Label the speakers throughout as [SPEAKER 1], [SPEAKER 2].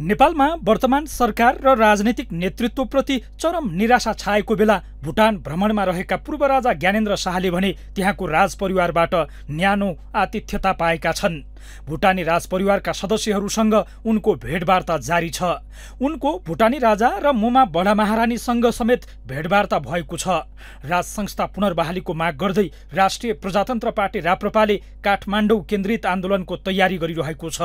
[SPEAKER 1] नेपालमा वर्तमान सरकार र राजनैतिक नेतृत्वप्रति चरम निराशा छाएको बेला भुटान भ्रमणमा रहेका पूर्व राजा ज्ञानेन्द्र शाहले भने त्यहाँको राजपरिवारबाट न्यानो आतिथ्यता पाएका छन्। भुटानी राजपरिवारका सदस्यहरूसँग उनको भेटवार्ता जारी छ। उनको भुटानी राजा र मुमा बडा महारानीसँग समेत भेटवार्ता भएको छ। राज संस्था पुनर्बहालीको माग गर्दै राष्ट्रिय प्रजातन्त्र पार्टी राप्रपाले काठमाडौँ केन्द्रित आन्दोलनको तयारी गरिरहेको छ।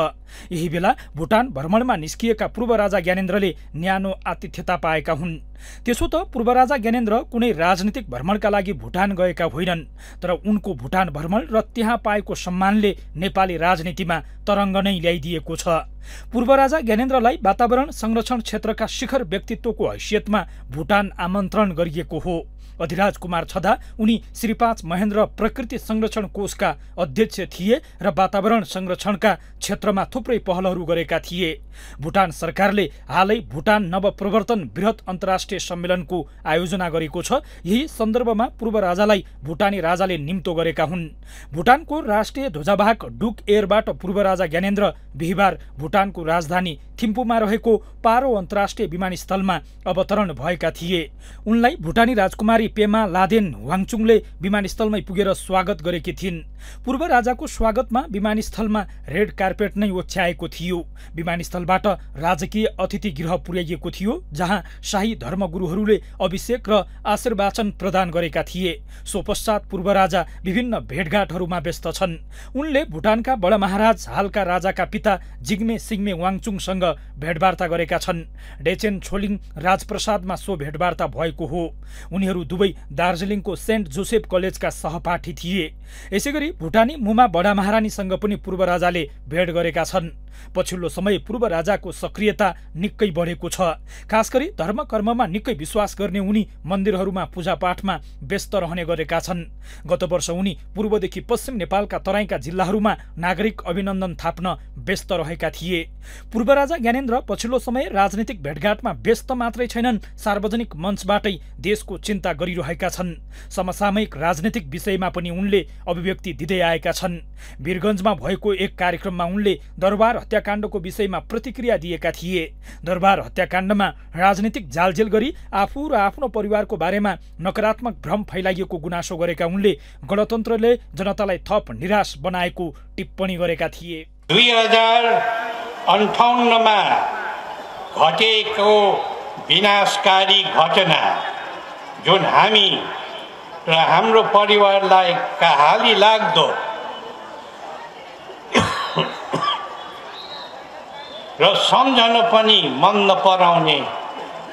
[SPEAKER 1] यही बेला भुटान भ्रमणमा निस्किएका पूर्व राजा ज्ञानेन्द्रले न्यानो आतिथ्यता पाएका हुन्। त्यसो त पूर्व राजा ज्ञानेन्द्र कुनै राजनीतिक भ्रमणका लागि भुटान गएका होइनन् तर उनको भुटान भ्रमण र त्यहाँ पाएको सम्मानले नेपाली राजनीतिमा तरङ्ग नै ल्याइदिएको छ। पूर्व राजा ज्ञानेन्द्रलाई वातावरण संरक्षण क्षेत्रका शिखर व्यक्तित्वको हैसियतमा भुटान आमन्त्रण गरिएको हो। अधिराज कुमार छदा उनी श्रीपाँच महेन्द्र प्रकृति संरक्षण कोषका अध्यक्ष थिए र वातावरण संरक्षणका क्षेत्रमा थुप्रै पहलहरू गरेका थिए। भुटान सरकारले हालै भुटान नवप्रवर्तन वृहत अन्तर्राष्ट्रिय सम्मेलनको आयोजना गरेको छ। यही सन्दर्भमा पूर्व राजालाई भुटानी राजाले निम्तो गरेका हुन्। भुटानको राष्ट्रिय ध्वजावाहक डुक एयरबाट पूर्व राजा ज्ञानेन्द्र बिहिबार भुटानको राजधानी थिम्पूमा रहेको पारो अन्तर्राष्ट्रिय विमानस्थलमा अवतरण भएका थिए। उनलाई भुटानी राजकुमारी पेमा लादेन वाङचुङले विमानस्थलमै पुगेर स्वागत गरेकी थिइन्। पूर्व राजाको स्वागतमा विमानस्थलमा रेड कार्पेट नै ओछ्याएको थियो। विमानस्थलबाट राजकीय अतिथि गृह पुर्याइएको थियो जहाँ शाही धर्मगुरुहरूले अभिषेक र आशीर्वाचन प्रदान गरेका थिए। सो पश्चात पूर्व राजा विभिन्न भेटघाटहरूमा व्यस्त छन्। उनले भुटानका बडा महाराज हालका राजाका पिता जिग्मे सिग्मे वाङचुङसँग भेटवार्ता गरेका छन्। डेचेन छोलिङ राजप्रसादमा सो भेटवार्ता भएको हो। उनीहरू दुवै दार्जिलिङको सेन्ट जोसेफ कलेजका सहपाठी थिए। यसै गरी भुटानी मुमा बडा महारानीसँग पनि पूर्व राजाले भेट गरेका छन्। पछिल्लो समय पूर्व राजाको सक्रियता निकै बढेको छ। खास गरी धर्म कर्ममा निकै विश्वास गर्ने उनी मन्दिरहरूमा पूजापाठमा व्यस्त रहने गरेका छन्। गत वर्ष उनी पूर्वदेखि पश्चिम नेपालका तराईका जिल्लाहरूमा नागरिक अभिनन्दन थाप्न व्यस्त रहेका थिए। पूर्व राजा ज्ञानेन्द्र पछिल्लो समय राजनीतिक भेटघाटमा व्यस्त मात्रै छैनन्। सार्वजनिक मञ्चबाटै देशको चिन्ता गरिरहेका छन्। समसामयिक राजनीतिक विषयमा पनि उनले अभिव्यक्ति दिँदै आएका छन्। वीरगञ्जमा भएको एक कार्यक्रममा उनले दरबार हत्याकाण्डको विषयमा प्रतिक्रिया दिएका थिए। दरबार हत्याकाण्डमा राजनीतिक जालझेल गरी आफू र आफ्नो परिवारको बारेमा नकारात्मक भ्रम फैलाइएको गुनासो गरेका उनले गणतन्त्रले जनतालाई थप निराश बनाएको टिप्पणी गरेका थिए।
[SPEAKER 2] दुई हजार अन्ठाउन्नमा घटेको विनाशकारी घटना जुन हामी र हाम्रो परिवारलाई कहाली लाग्दो र सम्झन पनि मन नपराउने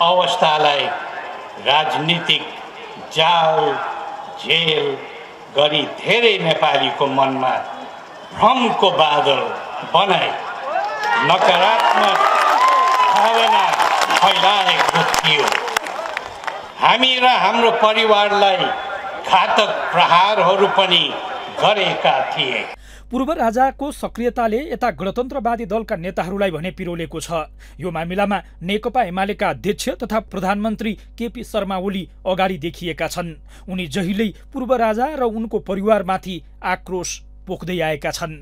[SPEAKER 2] अवस्थालाई राजनीतिक जाल झेल गरी धेरै नेपालीको मनमा भ्रमको बादल बनाए नकारात्मक भावना फैलाएको थियो हामी र हाम्रो परिवारलाई घातक प्रहारहरू पनि गरेका थिए
[SPEAKER 1] पूर्व राजाको सक्रियताले यता गणतन्त्रवादी दलका नेताहरूलाई भने पिरोलेको छ। यो मामिलामा नेकपा एमालेका अध्यक्ष तथा प्रधानमन्त्री केपी शर्मा ओली अगाडि देखिएका छन्। उनी जहिल्यै पूर्व राजा र उनको परिवारमाथि आक्रोश पोख्दै आएका छन्।